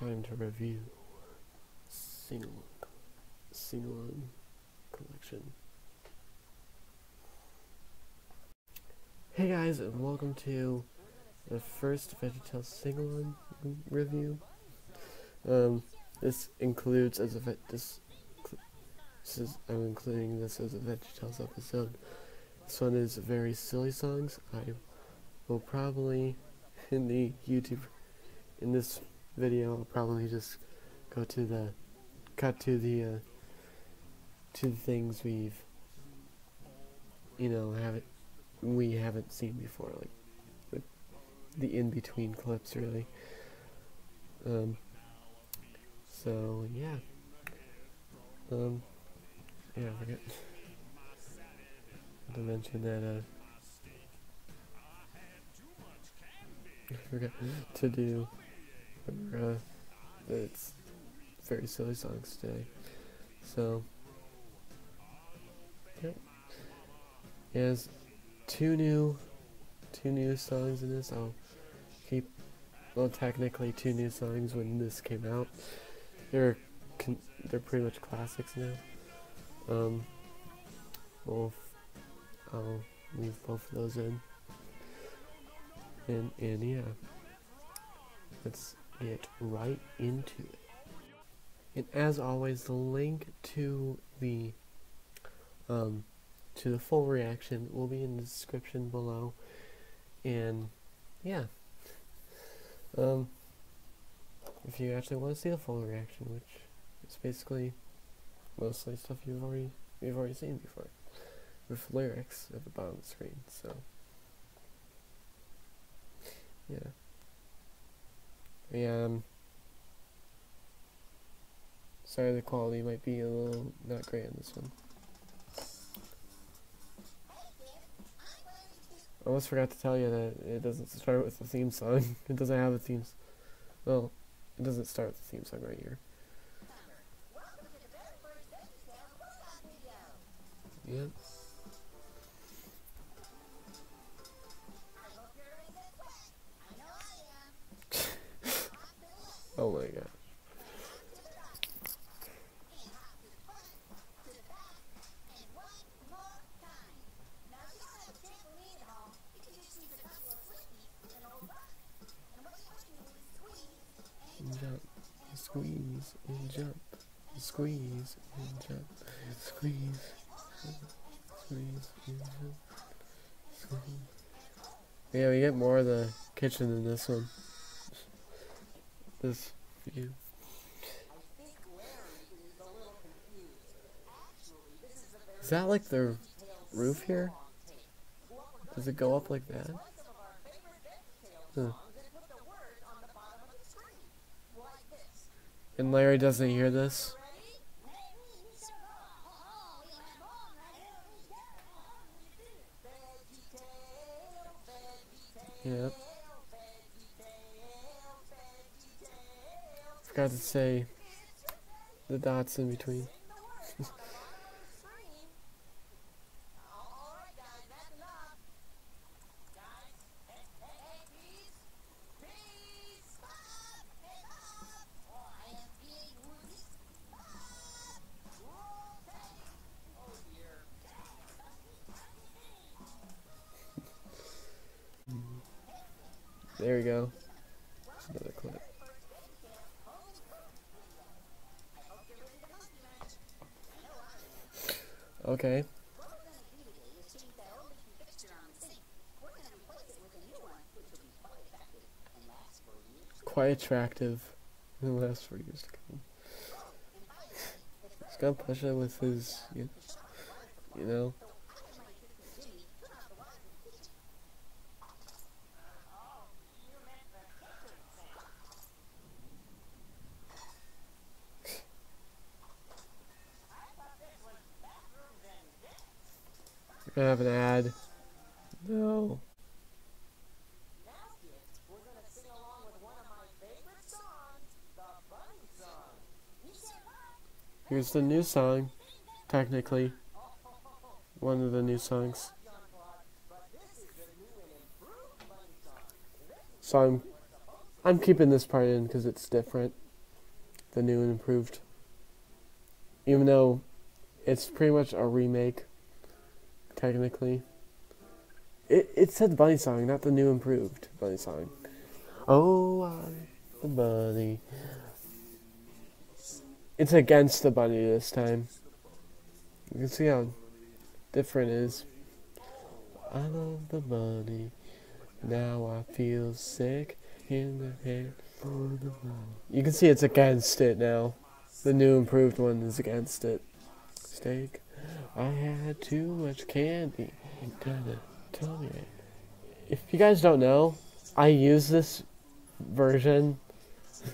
time to review single single collection. Hey guys, and welcome to the first VeggieTales single review. Um, this includes as a vet this. This is I'm including this as a VeggieTales episode. This one is very silly songs. I will probably in the YouTube in this video I'll probably just go to the cut to the uh, to the things we've you know haven't we haven't seen before like the, in between clips really. Um so yeah. Um yeah I forget. To mention that uh I forgot to do uh, it's very silly songs today. So, yeah. He has two new, two new songs in this. I'll keep, well, technically two new songs when this came out. They're, they're pretty much classics now. Um, well, I'll leave both of those in. And, and yeah, let's get right into it. And as always, the link to the um, to the full reaction will be in the description below. And yeah, um, if you actually want to see the full reaction, which is basically mostly stuff you've already you've already seen before, with lyrics at the bottom of the screen. So yeah. Yeah, um, sorry the quality might be a little not great on this one. I almost forgot to tell you that it doesn't start with the theme song. it doesn't have a theme. Well, it doesn't start with the theme song right here. Yep. Oh my god. Jump, squeeze, and jump, squeeze, and jump, squeeze, squeeze, and jump, squeeze. Yeah, we get more of the kitchen than this one this view. Is that like the roof here? Does it go up like that? Huh. And Larry doesn't hear this? Yep. Forgot to say the dots in between. there we go. another clip. Okay. Quite attractive. It'll last for years to come. Push it with his, you know. Gonna have an ad. No. Here's the new song, technically. One of the new songs. So I'm, I'm keeping this part in because it's different. the new and improved. Even though it's pretty much a remake, technically. It it said Bunny Song, not the new improved Bunny Song. Oh, I, the bunny. It's against the bunny this time. You can see how different it is. I love the bunny. Now I feel sick in the head for the bunny. You can see it's against it now. The new improved one is against it. Steak. I had too much candy. If you guys don't know, I use this version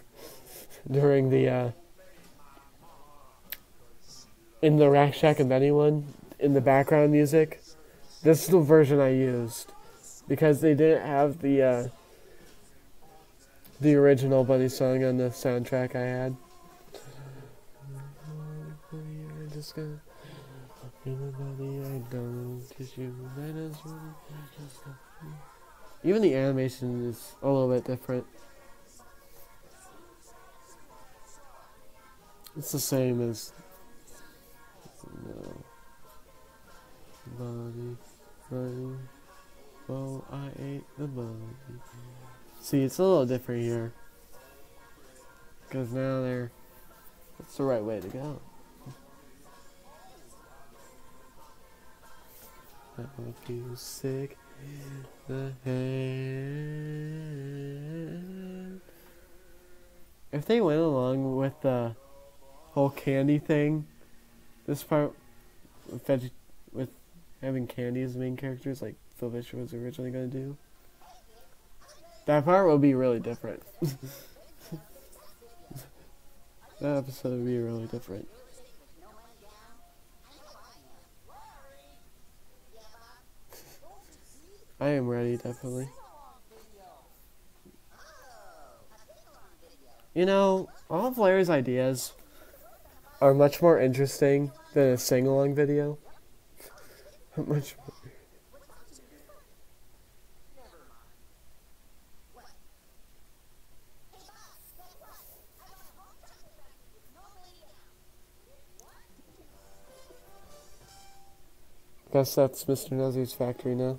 during the uh, in the Rack Shack and Benny one in the background music. This is the version I used because they didn't have the uh, the original Bunny song on the soundtrack I had. Even the animation is a little bit different. It's the same as no. Bunny, bunny. Oh, I ate the bunny. See, it's a little different here. Because now they're. That's the right way to go. Make you sick in the head. If they went along with the whole candy thing, this part with, veg- with having candy as the main characters, like Phil was originally going to do, that part would be really different. that episode would be really different. I am ready, definitely. You know, all of Larry's ideas are much more interesting than a sing-along video. much more. Guess that's Mr. Nezzer's factory now.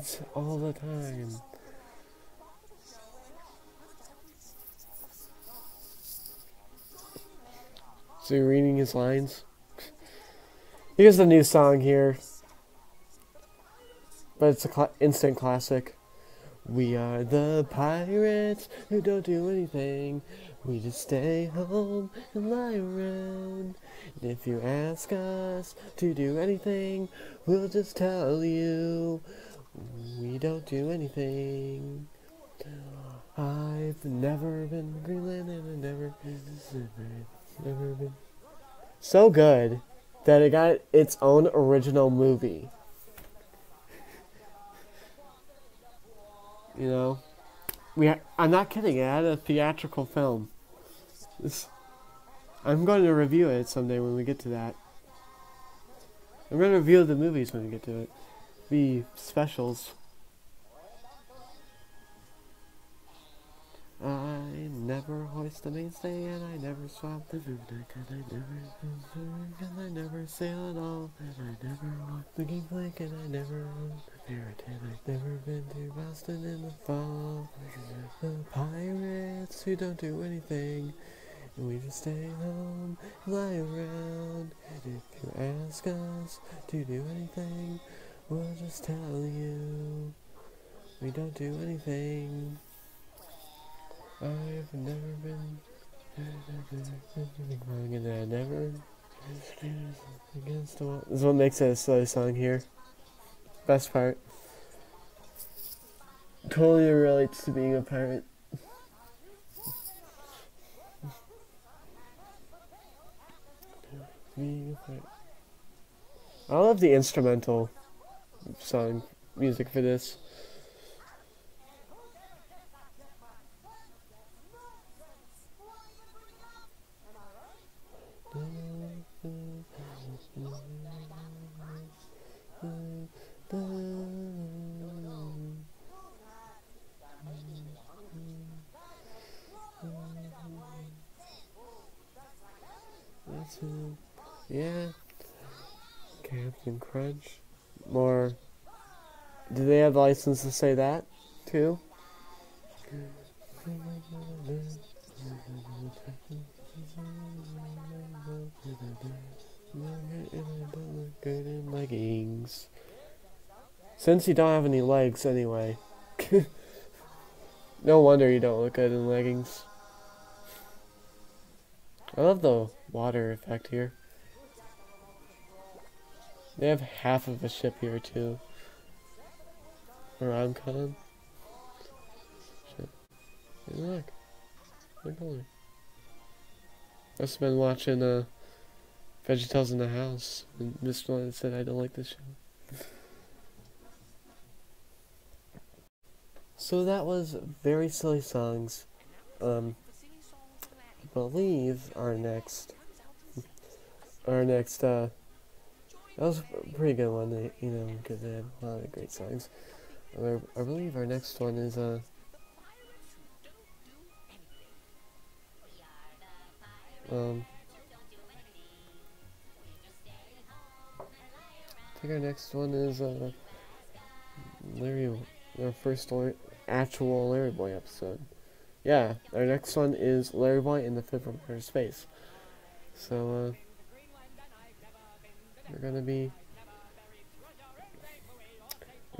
Ads all the time. So you're reading his lines? Here's the new song here. But it's a cl instant classic. We are the pirates who don't do anything. We just stay home and lie around. And if you ask us to do anything, we'll just tell you we don't do anything. I've never been to Greenland and I've never been Never been. So good that it got its own original movie. You know, we. I'm not kidding. It had a theatrical film. This, I'm going to review it someday when we get to that. I'm going to review the movies when we get to it. Be specials. I never hoist the mainstay and I never swap the poop deck and I never and I never sail at all and I never walk the gangplank and I never run the ferret and I've never been to Boston in the fall. The pirates who don't do anything and we just stay home and lie around and if you ask us to do anything we'll just tell you we don't do anything. I've never been wrong and I never against the wall. This is what makes it a slow song here. Best part. Totally relates to being a pirate. Being a pirate. I love the instrumental song music for this. crunch. More. Do they have license to say that too? Good in leggings. Since you don't have any legs anyway. no wonder you don't look good in leggings. I love the water effect here. They have half of a ship here too. Con. Shit. Look. Look at I've been watching uh VeggieTales in the House and Mr. One said I don't like this show. so that was very silly songs. Um I believe our next our next uh that was a pretty good one, you know, because they had a lot of great songs. I, believe our next one is, uh, um, I think our next one is, uh, Larry, our first actual Larry Boy episode. Yeah, our next one is Larry Boy in the Fib from Outer Space. So, uh, we're gonna be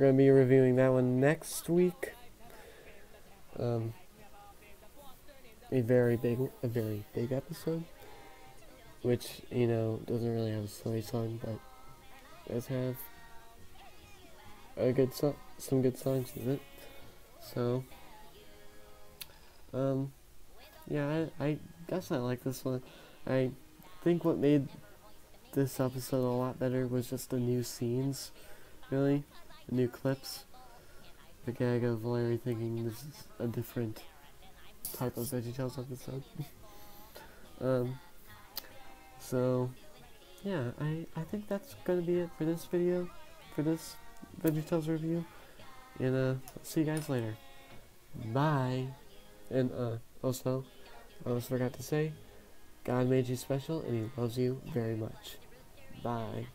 we're gonna be reviewing that one next week. Um, a very big, a very big episode, which you know doesn't really have a story song, but does have a good so some good songs in it. So, um, yeah, I, I guess I like this one. I think what made this episode a lot better was just the new scenes, really, new clips. The gag of Larry thinking this is a different type of VeggieTales episode. um, so, yeah, I, I think that's gonna be it for this video, for this VeggieTales review, and uh, see you guys later. Bye! And uh, also, I almost forgot to say, God made you special and he loves you very much. Bye.